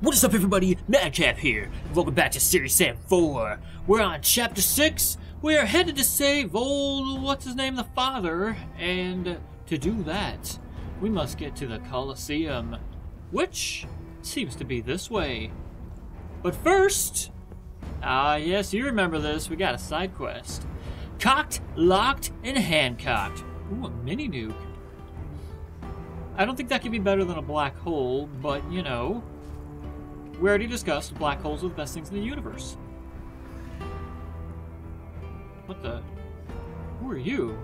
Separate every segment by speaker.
Speaker 1: What is up everybody, Madcap here, welcome back to Serious Sam 4. We're on Chapter 6, we are headed to save old, what's his name, the father, and to do that, we must get to the Colosseum, which seems to be this way. But first, ah yes, you remember this, we got a side quest. Cocked, locked, and handcocked. Ooh, a mini nuke. I don't think that could be better than a black hole, but you know, we already discussed black holes are the best things in the universe. What the? Who are you?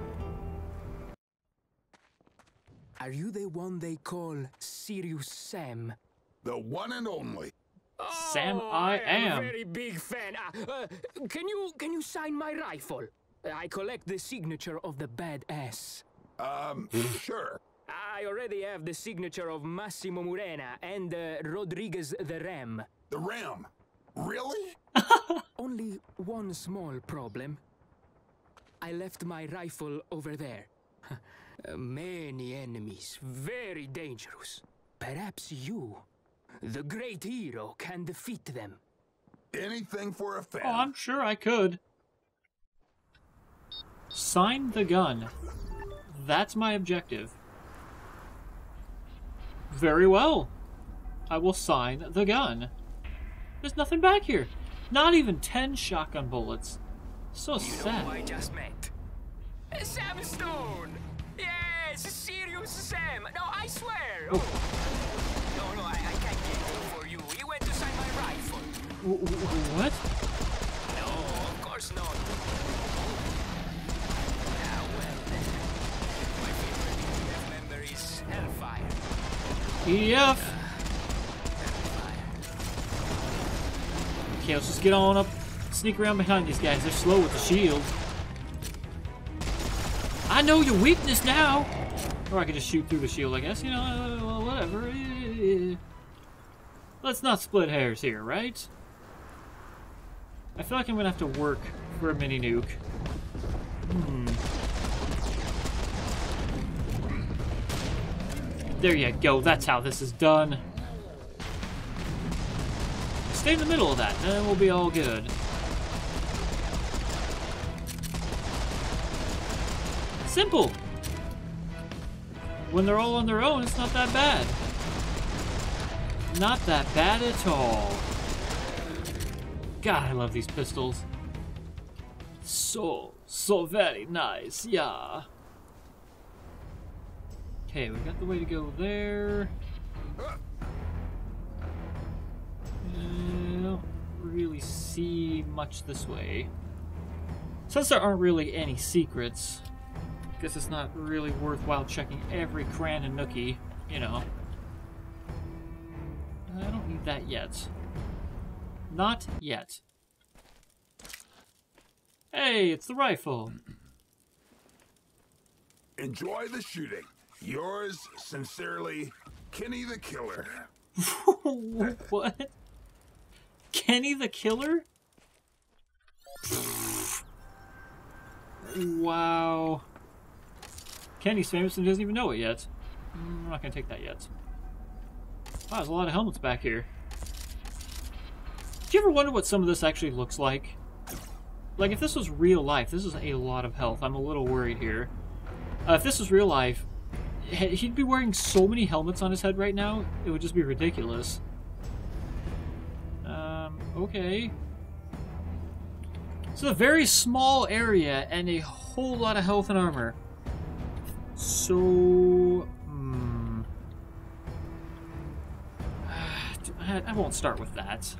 Speaker 2: Are you the one they call Serious Sam?
Speaker 3: The one and only.
Speaker 1: Sam,
Speaker 2: Oh,
Speaker 1: I
Speaker 2: am.
Speaker 1: am.
Speaker 2: a very big fan. Uh, uh, can you can you sign my rifle? I collect the signature of the badass.
Speaker 3: Um, sure.
Speaker 2: I already have the signature of Massimo Murena and uh, Rodriguez the Ram.
Speaker 3: The Ram. Really?
Speaker 2: Only one small problem. I left my rifle over there. Uh, Many enemies, very dangerous. Perhaps you, the great hero, can defeat them.
Speaker 3: Anything for a fan.
Speaker 1: Oh, I'm sure I could. Sign the gun. That's my objective. Very well. I will sign the gun. There's nothing back here. Not even 10 shotgun bullets. So
Speaker 2: You know
Speaker 1: sad.
Speaker 2: who I just met? Sam Stone! Yes, serious Sam! No, I swear! Oh. No, no, I, I can't get it for you. He went to sign my rifle.
Speaker 1: W- What?
Speaker 2: No, of course not. Ah, well then. My favorite member is Hellfire. Hellfire.
Speaker 1: Okay, let's just get on up. Sneak around behind these guys. They're slow with the shield. I know your weakness now. Or I could just shoot through the shield, I guess. You know, whatever. Let's not split hairs here, right? I feel like I'm gonna have to work for a mini nuke. Hmm. There you go. That's how this is done. Stay in the middle of that, then we'll be all good. Simple. When they're all on their own, it's not that bad. Not that bad at all. God, I love these pistols. So, so very nice, yeah. Okay, we got the way to go there. I don't really see much this way. Since there aren't really any secrets, I guess it's not really worthwhile checking every cran and nookie, you know. I don't need that yet. Not yet. Hey, it's the rifle.
Speaker 3: Enjoy the shooting. Yours sincerely, Kenny the Killer.
Speaker 1: what? Kenny the Killer? wow. Kenny's famous and doesn't even know it yet. I'm not gonna take that yet. Wow, there's a lot of helmets back here. Do you ever wonder what some of this actually looks like? Like, if this was real life, this is a lot of health. I'm a little worried here. Uh, if this was real life, he'd be wearing so many helmets on his head right now, it would just be ridiculous. Um, okay. It's a very small area and a whole lot of health and armor. So, hmm. I I won't start with that.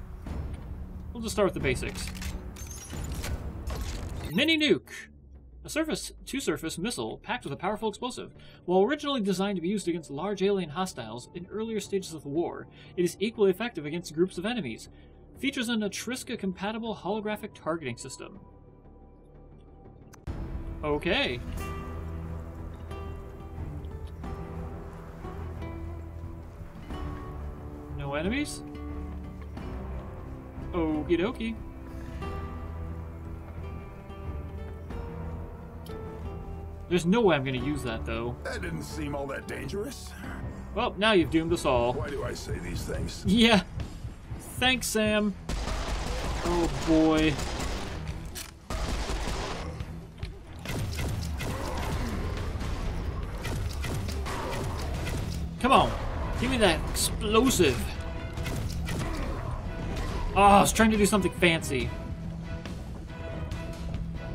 Speaker 1: We'll just start with the basics. Mini nuke. A surface to surface missile packed with a powerful explosive. While originally designed to be used against large alien hostiles in earlier stages of the war, it is equally effective against groups of enemies. Features a Natriska compatible holographic targeting system. Okay. No enemies? Okie dokie. There's no way I'm gonna use that though.
Speaker 3: That didn't seem all that dangerous.
Speaker 1: Well, now you've doomed us all.
Speaker 3: Why do I say these things?
Speaker 1: Yeah. Thanks, Sam. Oh boy. Come on. Give me that explosive. Oh, I was trying to do something fancy.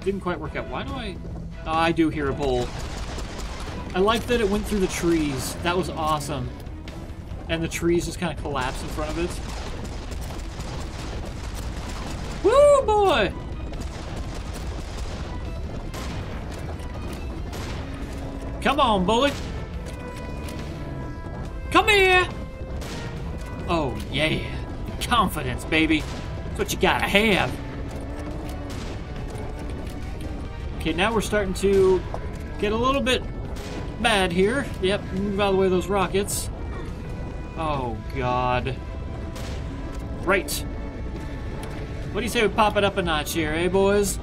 Speaker 1: Didn't quite work out. Why do I... Oh, I do hear a bull. I like that it went through the trees. That was awesome. And the trees just kind of collapsed in front of it. Woo, boy! Come on, bully. Come here! Oh, yeah. Confidence, baby. That's what you gotta have. Okay, now we're starting to get a little bit bad here. Yep, move out of the way of those rockets. Oh, God. Right. What do you say we pop it up a notch here, eh, boys?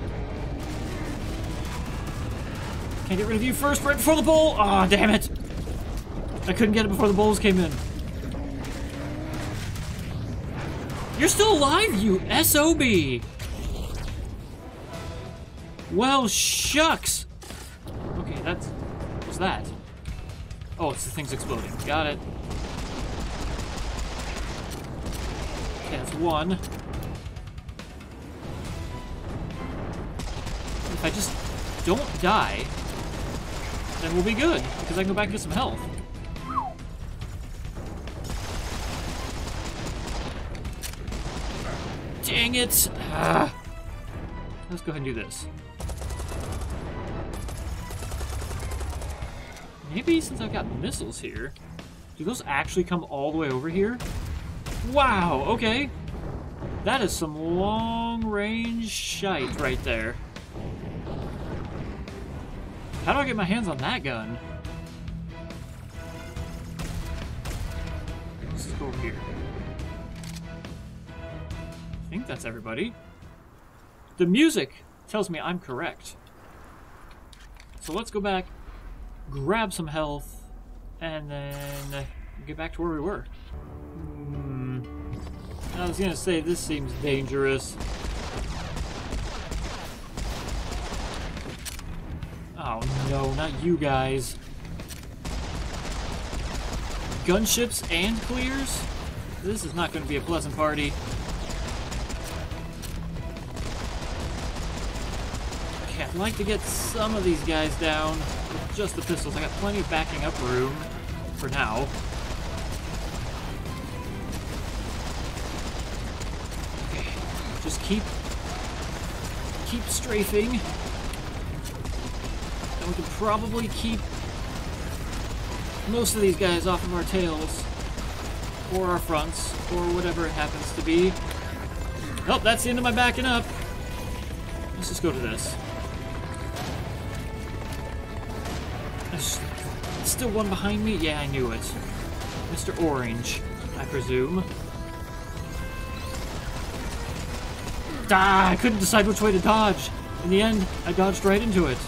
Speaker 1: Can't get rid of you first, right before the bull! Aw, oh, damn it! I couldn't get it before the bulls came in. You're still alive, you SOB! Well, shucks! Okay, that's... What's that? Oh, it's the thing's exploding. Got it. Okay, that's one. If I just don't die, then we'll be good, because I can go back and get some health. Dang it! Ah. Let's go ahead and do this. Maybe since I've got missiles here, do those actually come all the way over here? Wow, okay. That is some long-range shite right there. How do I get my hands on that gun? Let's go over here. I think that's everybody. The music tells me I'm correct. So let's go back, grab some health, and then get back to where we were. Hmm. I was gonna say, this seems dangerous. Oh no, not you guys. Gunships and Kleers? This is not to be a pleasant party. Okay, I'd like to get some of these guys down just the pistols. I got plenty of backing up room for now. Okay, just keep keep strafing. And we can probably keep most of these guys off of our tails. Or our fronts. Or whatever it happens to be. Oh, that's the end of my backing up. Let's just go to this. Still one behind me? Yeah, I knew it. Mr. Orange, I presume. Ah, I couldn't decide which way to dodge. In the end, I dodged right into it.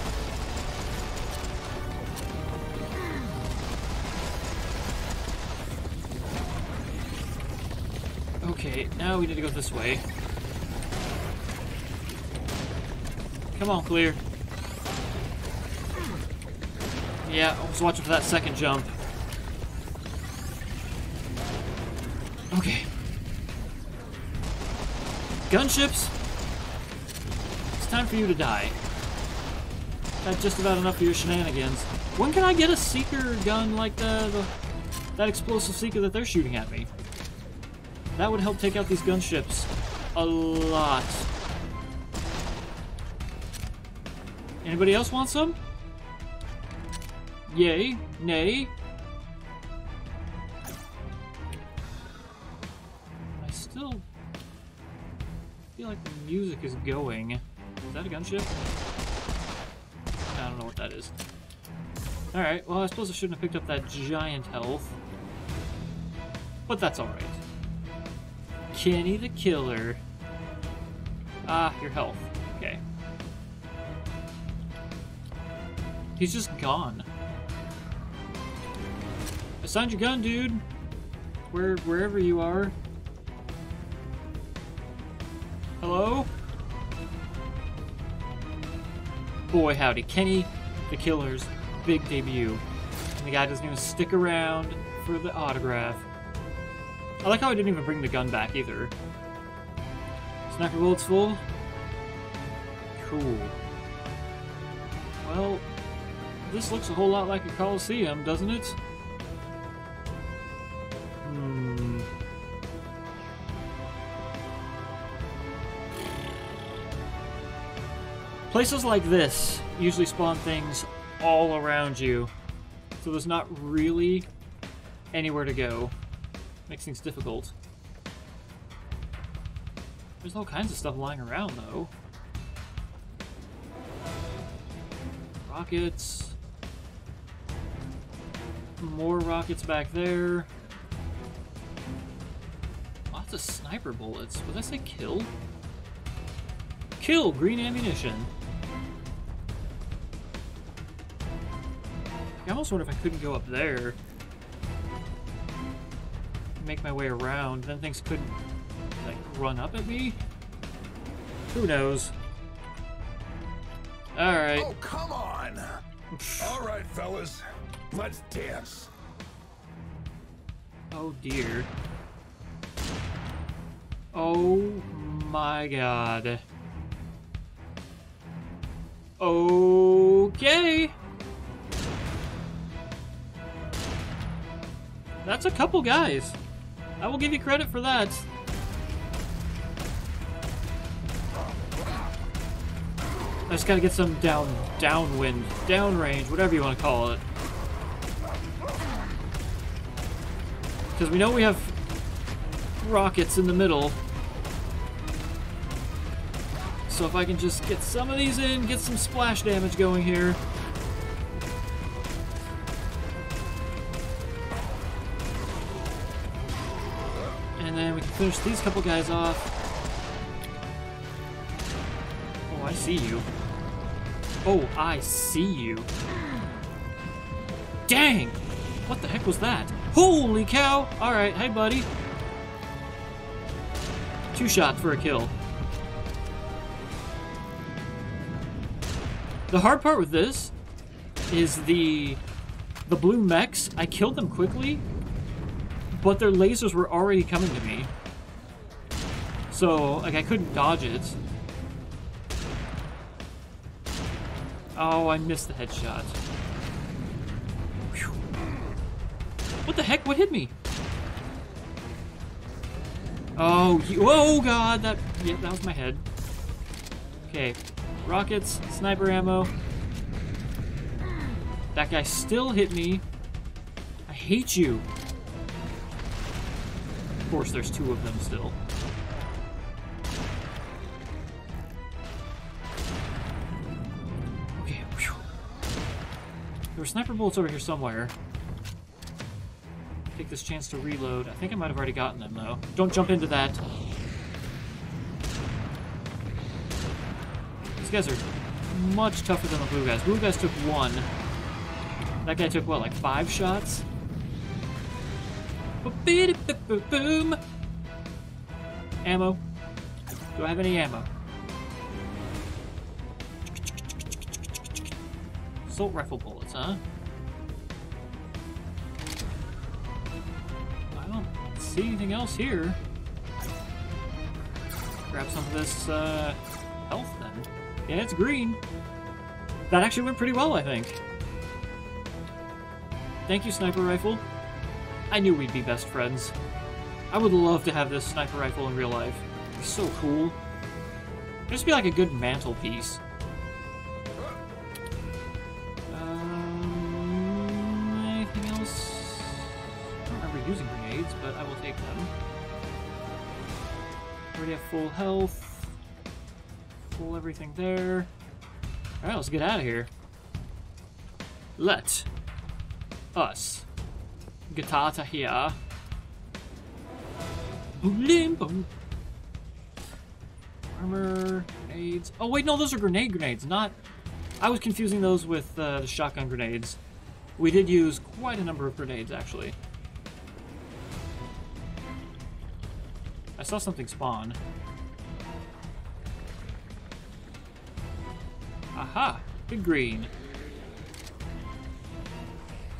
Speaker 1: Okay, now we need to go this way. Come on, Kleer. Yeah, I was watching for that second jump. Okay. Gunships, it's time for you to die. That's just about enough of your shenanigans. When can I get a seeker gun like the, the that explosive seeker that they're shooting at me? That would help take out these gunships a lot. Anybody else want some? Yay? Nay? I still feel like the music is going. Is that a gunship? I don't know what that is. Alright, well I suppose I shouldn't have picked up that giant health. But that's alright. Kenny the Killer. Ah, your health. Okay. He's just gone. Assign your gun, dude. Where, wherever you are. Hello? Boy, howdy. Kenny the Killer's big debut. And the guy doesn't even stick around for the autograph. I like how I didn't even bring the gun back either. Sniper bullets full. Cool. Well, this looks a whole lot like a Coliseum, doesn't it? Places like this usually spawn things all around you, so there's not really anywhere to go. Makes things difficult. There's all kinds of stuff lying around, though. Rockets. More rockets back there. Lots of sniper bullets. Was I say kill? Kill green ammunition. Almost wonder if I couldn't go up there. Make my way around, then things couldn't, like run up at me. Who knows? Alright.
Speaker 3: Oh, come on! All right, fellas, let's dance.
Speaker 1: Oh dear. Oh my god. Okay. That's a couple guys. I will give you credit for that. I just gotta get some down, downwind, downrange, whatever you want to call it. Because we know we have rockets in the middle. So if I can just get some of these in, get some splash damage going here. Finish these couple guys off. Oh, I see you. Oh, I see you. Dang! What the heck was that? Holy cow! Alright, hey buddy. Two shots for a kill. The hard part with this is the the blue mechs. I killed them quickly, but their lasers were already coming to me. So, like, I couldn't dodge it. Oh, I missed the headshot. Whew. What the heck? What hit me? Oh, oh god, that yeah, that was my head. Okay, rockets, sniper ammo. That guy still hit me. I hate you. Of course, there's two of them still. There were sniper bullets over here somewhere. Take this chance to reload. I think I might have already gotten them, though. Don't jump into that. These guys are much tougher than the blue guys. Blue guys took one. That guy took, what, like five shots? Boom! Ammo. Do I have any ammo? Assault rifle bullets, huh? I don't see anything else here. Grab some of this uh, health then. Yeah, it's green. That actually went pretty well, I think. Thank you, sniper rifle. I knew we'd be best friends. I would love to have this sniper rifle in real life. It'd so cool. It'd just be like a good mantelpiece. Full health. Full everything there. Alright, let's get out of here. Let us get out of here. Boom, boom. Armor, grenades. Oh wait, no, those are grenade grenades, not... I was confusing those with uh, the shotgun grenades. We did use quite a number of grenades, actually. Saw something spawn. Aha! Big green. Is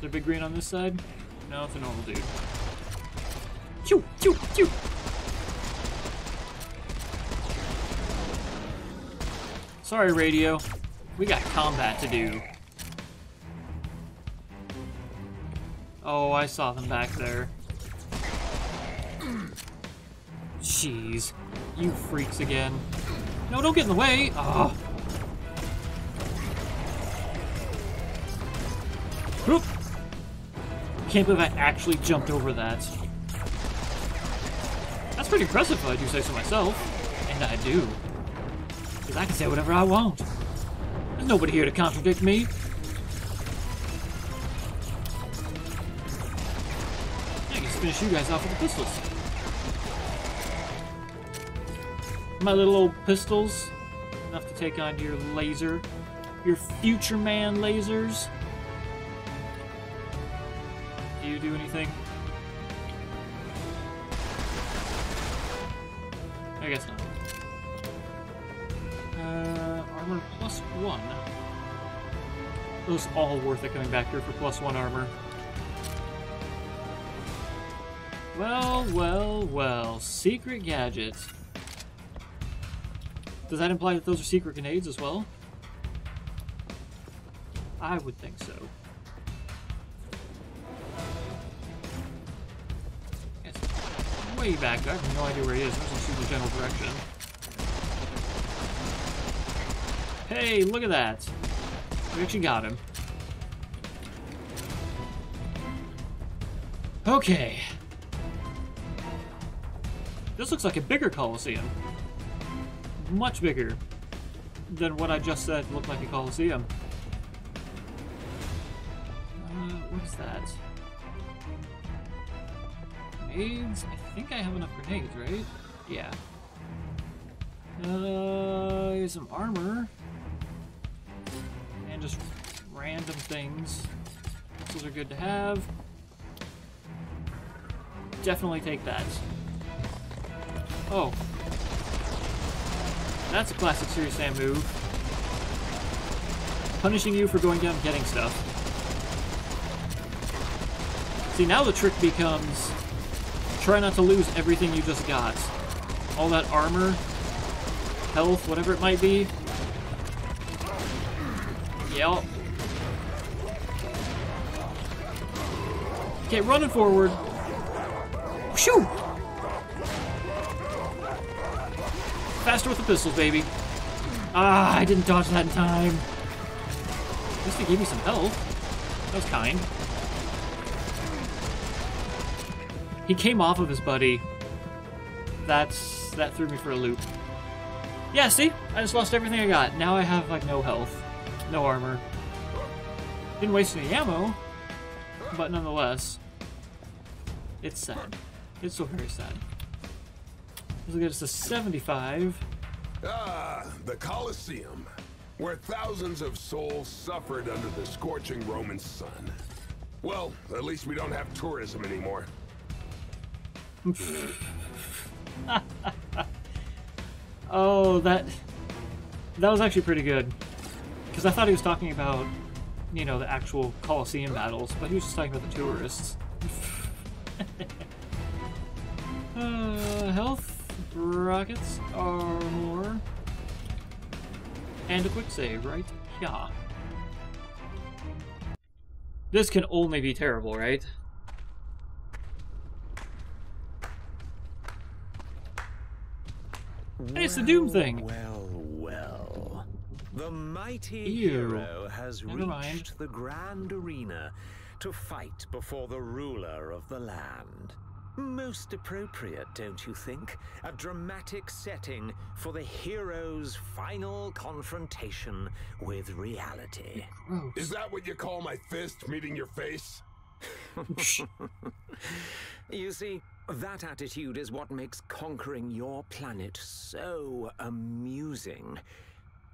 Speaker 1: there a big green on this side? No, it's a normal dude. Choo, choo, choo. Sorry, radio. We got combat to do. Oh, I saw them back there. Jeez. You freaks again. No, don't get in the way! Oh. Whoop. Can't believe I actually jumped over that. That's pretty impressive if I do say so myself. And I do. Because I can say whatever I want. There's nobody here to contradict me. I can finish you guys off with the pistols. My little old pistols. Enough to take on your laser. Your future man lasers. Do you do anything? I guess not. Uh, armor plus one. Those all worth it coming back here for plus one armor. Well, well, well. Secret gadgets. Does that imply that those are secret grenades as well? I would think so. It's way back. I have no idea where he is. I'm just shoot the general direction. Hey, look at that. We actually got him. Okay. This looks like a bigger Coliseum. Much bigger than what I just said looked like a Coliseum. Uh, what is that? Grenades? I think I have enough grenades, right? Yeah. Uh, some armor. And just random things. Those are good to have. Definitely take that. Oh. That's a classic Serious Sam move. Punishing you for going down and getting stuff. See, now the trick becomes try not to lose everything you just got. All that armor, health, whatever it might be. Yep. Okay, running forward. Shoo! Faster with the pistols, baby. Ah, I didn't dodge that in time. At least he gave me some health. That was kind. He came off of his buddy. That's that threw me for a loop. Yeah, see? I just lost everything I got. Now I have like no health. No armor. Didn't waste any ammo, but nonetheless. It's sad. It's so very sad. Will get us to 75.
Speaker 3: Ah, the Colosseum, where thousands of souls suffered under the scorching Roman sun. Well, at least we don't have tourism anymore.
Speaker 1: oh, that that was actually pretty good. Because I thought he was talking about, you know, the actual Colosseum battles, but he was just talking about the tourists. rockets, armor, and a quick save, right? Yeah. This can only be terrible, right? Hey, it's the Doom thing.
Speaker 4: Well, well. The mighty
Speaker 1: Ew.
Speaker 4: hero has
Speaker 1: Never
Speaker 4: reached
Speaker 1: mind.
Speaker 4: the grand arena to fight before the ruler of the land. Most appropriate, don't you think? A dramatic setting for the hero's final confrontation with reality.
Speaker 1: Gross.
Speaker 3: Is that what you call my fist meeting your face?
Speaker 4: You see, that attitude is what makes conquering your planet so amusing.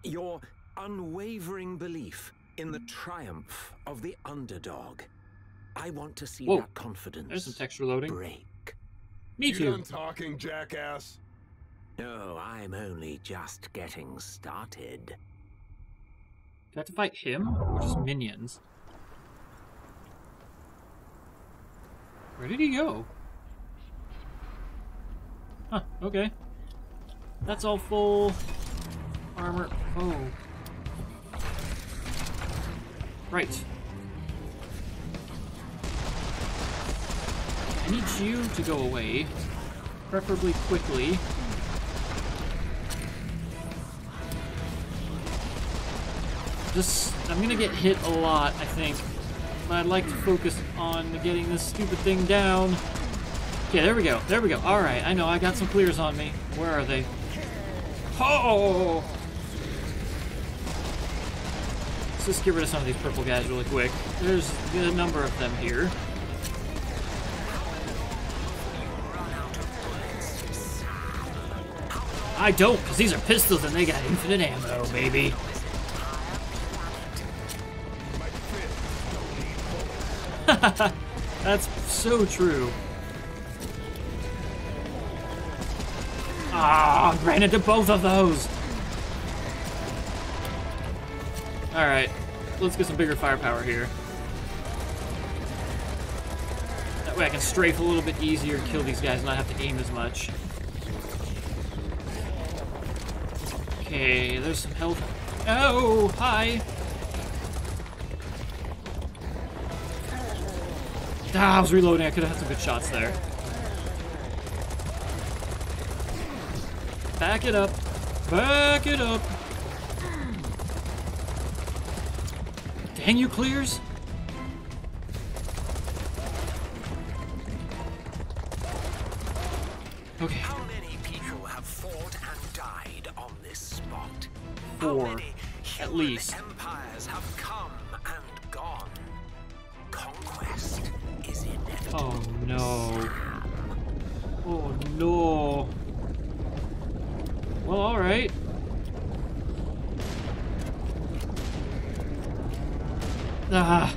Speaker 4: Your unwavering belief in the triumph of the underdog. I want to see
Speaker 1: Whoa.
Speaker 4: that confidence
Speaker 1: There's some texture loading.
Speaker 4: break.
Speaker 1: Me
Speaker 3: you
Speaker 1: too.
Speaker 3: done talking, jackass?
Speaker 4: No, I'm only just getting started.
Speaker 1: I have to fight him or just minions? Where did he go? Huh, okay. That's all full armor. Oh. Right. I need you to go away. Preferably quickly. Just, I'm gonna get hit a lot, I think. But I'd like to focus on getting this stupid thing down. Okay, there we go. There we go. Alright, I know, I got some Kleers on me. Where are they? Oh! Let's just get rid of some of these purple guys really quick. There's a number of them here. I don't, because these are pistols and they got infinite ammo, baby. That's so true. Ah, ran into both of those. Alright, let's get some bigger firepower here. That way I can strafe a little bit easier and kill these guys and not have to aim as much. Okay, there's some health. Oh, hi! Ah, I was reloading. I could have had some good shots there. Back it up. Back it up. Dang you, Kleers. Okay. Four, at least.
Speaker 4: empires have come and gone? Conquest is inevitable.
Speaker 1: Oh no. Oh no. Well, alright. Ah.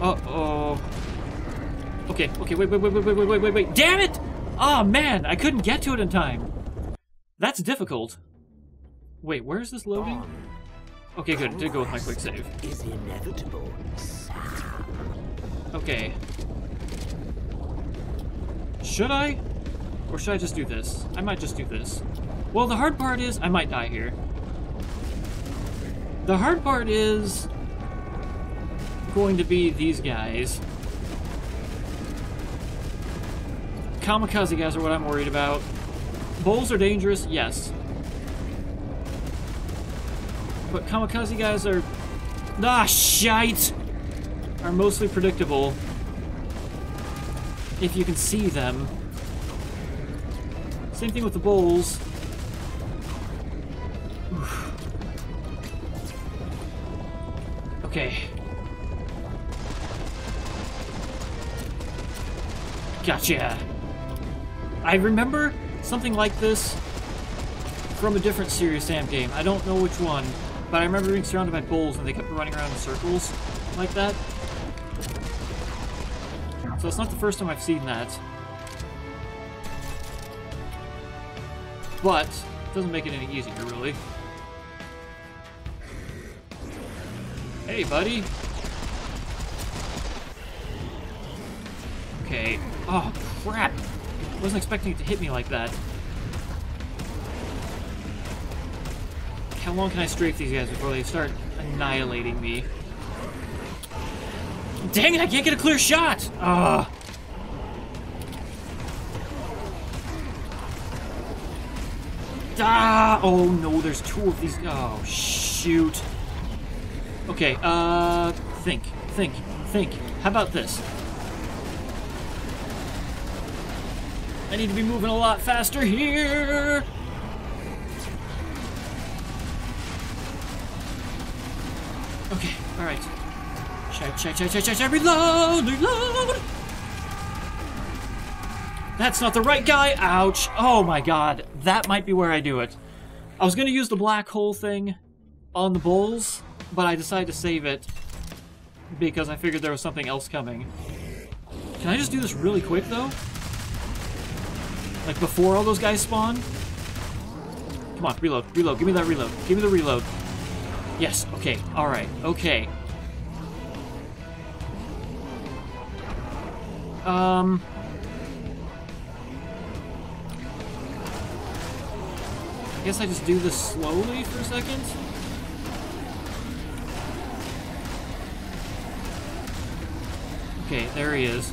Speaker 1: Uh-oh. Okay, okay, wait, wait, wait, wait, wait, wait, wait, wait. Damn it! Oh man, I couldn't get to it in time. That's difficult. Wait, where is this loading? Okay, good. Did go with my quick save.
Speaker 4: Is inevitable.
Speaker 1: Okay. Should I? Or should I just do this? I might just do this. Well, the hard part is I might die here. The hard part is going to be these guys. Kamikaze guys are what I'm worried about. Bowls are dangerous, yes. But kamikaze guys are... Ah, shite! Are mostly predictable. If you can see them. Same thing with the bowls. Okay. Gotcha. I remember something like this from a different Serious Sam game. I don't know which one, but I remember being surrounded by bulls and they kept running around in circles like that. So it's not the first time I've seen that. But, it doesn't make it any easier, really. Hey, buddy! Okay. Oh, crap! I Wasn't expecting it to hit me like that. How long can I strafe these guys before they start annihilating me? Dang it, I can't get a clear shot! Ugh. Ah! Oh no, there's two of these. Oh, shoot. Okay, uh, think, think, think. How about this? I need to be moving a lot faster here! Check, check, check, check, check, reload, reload! That's not the right guy! Ouch! Oh my god, that might be where I do it. I was gonna use the black hole thing on the bulls, but I decided to save it because I figured there was something else coming. Can I just do this really quick, though? Like, before all those guys spawn? Come on, reload, reload, give me that reload, give me the reload. Yes, okay, alright, okay. Um... I guess I just do this slowly for a second. Okay, there he is.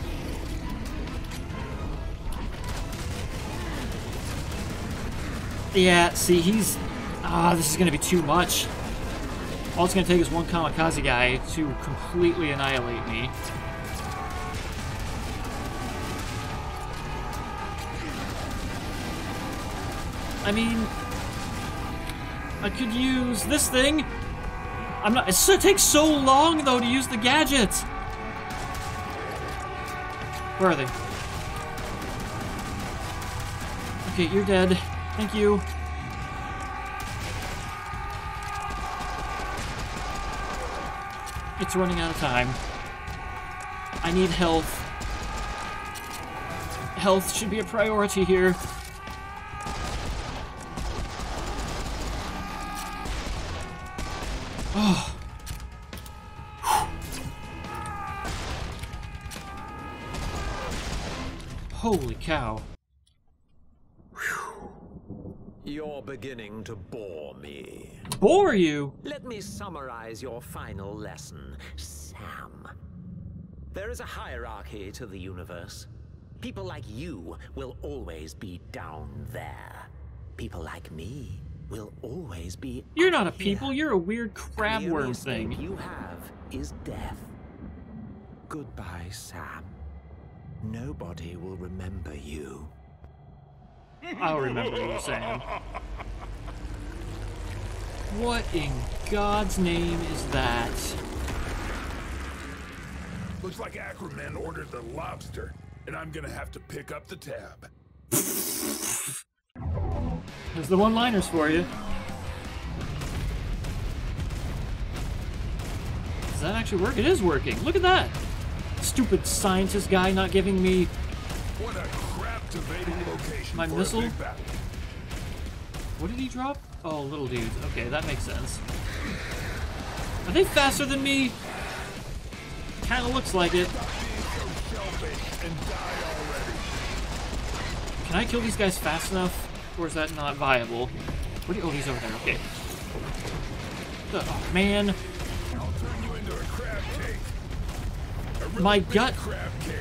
Speaker 1: Yeah, see, he's... Ah, this is to be too much. All it's to take is one kamikaze guy to completely annihilate me. I mean, I could use this thing. I'm not. It takes so long though to use the gadgets. Where are they? Okay, you're dead. Thank you. It's running out of time. I need health. Health should be a priority here. Cow.
Speaker 4: You're beginning to bore me.
Speaker 1: Bore you?
Speaker 4: Let me summarize your final lesson, Sam. There is a hierarchy to the universe. People like you will always be down there. People like me will always be.
Speaker 1: You're not a
Speaker 4: here.
Speaker 1: people. You're a weird crab worm thing.
Speaker 4: you have is death. Goodbye, Sam. Nobody will remember you.
Speaker 1: I'll remember you, Sam. What in God's name is that?
Speaker 3: Looks like Ackerman ordered the lobster, and I'm gonna have to pick up the tab.
Speaker 1: There's the one-liners for you. Does that actually work? It is working. Look at that. Stupid scientist guy not giving me
Speaker 3: What a crap-evading location
Speaker 1: My missile? What did he drop? Oh, little dudes. Okay, that makes sense. Are they faster than me? Kinda looks like it.
Speaker 3: Stop being so selfish and die already.
Speaker 1: Can I kill these guys fast enough? Or is that not viable? What do you, oh, he's over there. Okay. Oh, man. My gut-
Speaker 3: crab cake.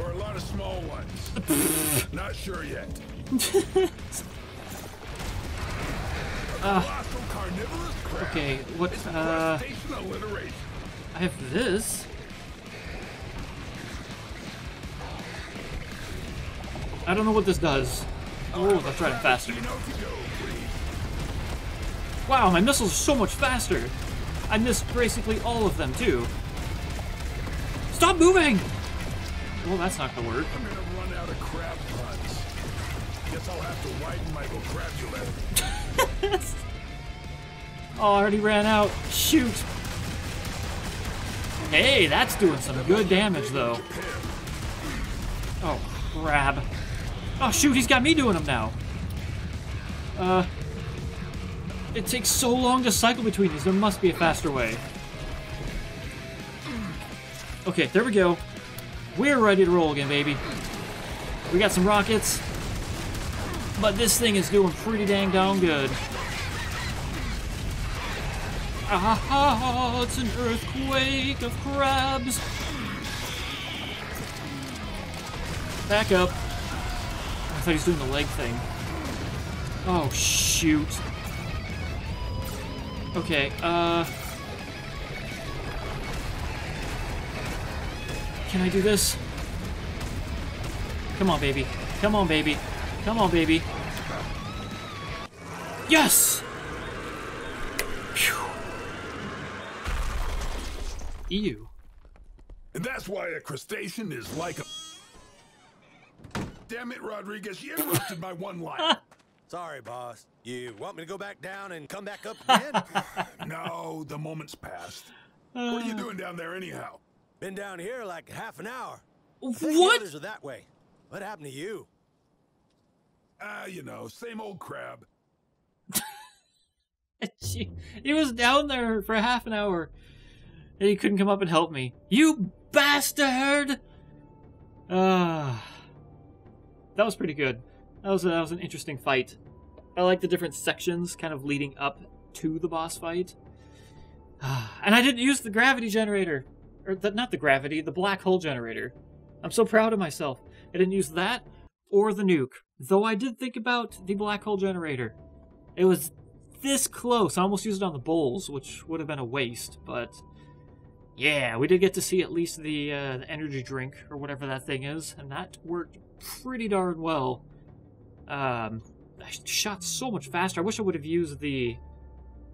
Speaker 3: Or a lot of small ones. Not sure yet. a colossal carnivorous crab.
Speaker 1: Uh, Okay, what, uh... I have this. I don't know what this does. Oh, let's try it faster.
Speaker 3: You know to go, please.
Speaker 1: Wow, my missiles are so much faster. I missed basically all of them, too. Stop moving! Well, that's not gonna work.
Speaker 3: I'm gonna run out of crab puns. Guess I'll have to widen my vocabulary.
Speaker 1: Oh, I already ran out. Shoot. Hey, that's doing some good damage, though. Oh, crab. Oh, shoot, he's got me doing them now. Uh, it takes so long to cycle between these. There must be a faster way. Okay, there we go. We're ready to roll again, baby. We got some rockets. But this thing is doing pretty dang down good. Ah, it's an earthquake of crabs. Back up. I thought he was doing the leg thing. Oh, shoot. Okay, uh... Can I do this? Come on, baby. Come on, baby. Come on, baby. Yes! Phew. Ew.
Speaker 3: And that's why a crustacean is like a. Damn it, Rodriguez, you interrupted my one line.
Speaker 5: Sorry, boss. You want me to go back down and come back up again?
Speaker 3: no, the moment's passed. What are you uh. doing down there, anyhow?
Speaker 5: Been down here like half an hour. I the
Speaker 1: What?
Speaker 5: others are that way. What happened to you?
Speaker 3: Ah, you know, same old crab.
Speaker 1: he was down there for half an hour and he couldn't come up and help me. You bastard! Ah. Uh, that was pretty good. That was, a, that was an interesting fight. I like the different sections kind of leading up to the boss fight. and I didn't use the gravity generator. Or the, not the gravity, the black hole generator. I'm so proud of myself. I didn't use that or the nuke. Though I did think about the black hole generator. It was this close. I almost used it on the bowls, which would have been a waste, but yeah, we did get to see at least the, uh, the energy drink or whatever that thing is, and that worked pretty darn well. Um, I shot so much faster. I wish I would have used the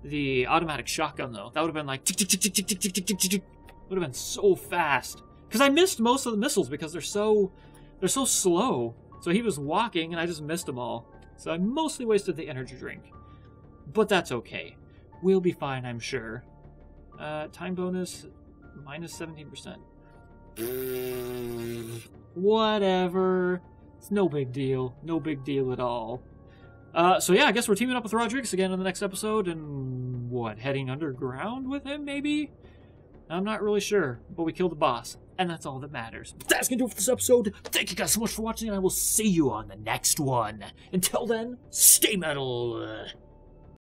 Speaker 1: the automatic shotgun though. That would have been like tick tick tick tick tick tick tick tick. Would have been so fast. Because I missed most of the missiles because they're so they're so slow. So he was walking and I just missed them all. So I mostly wasted the energy drink. But that's okay. We'll be fine, I'm sure. Uh, time bonus minus 17%. Whatever. It's no big deal. No big deal at all. Uh, so yeah, I guess we're teaming up with Rodriguez again in the next episode, and what, heading underground with him, maybe? I'm not really sure, but we killed the boss, and that's all that matters. But that's gonna do it for this episode. Thank you guys so much for watching, and I will see you on the next one. Until then, stay metal.